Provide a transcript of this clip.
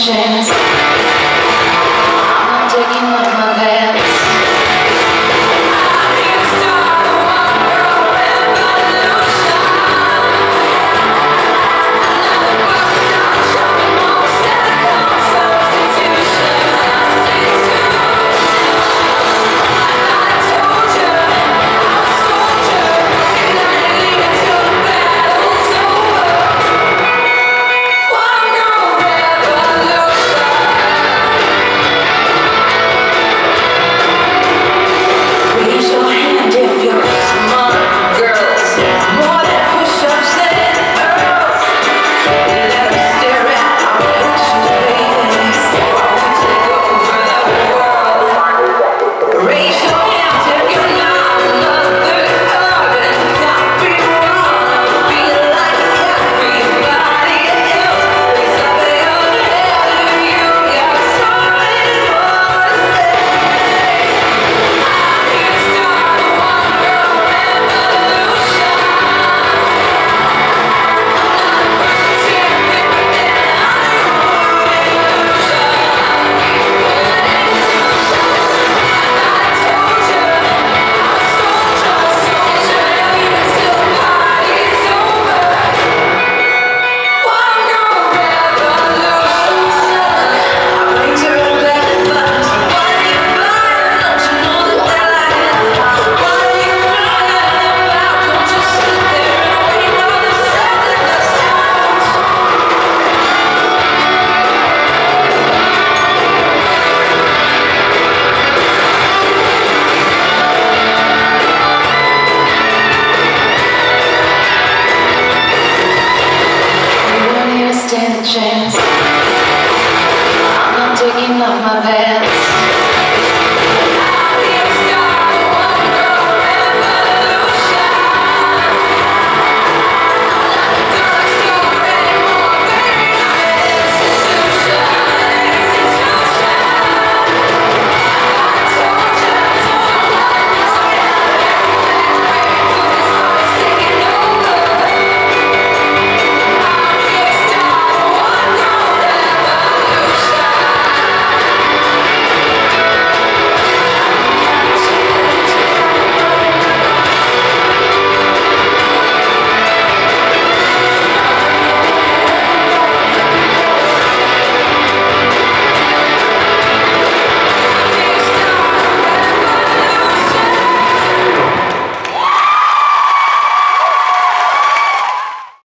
stand chance. I'm not taking off my pants.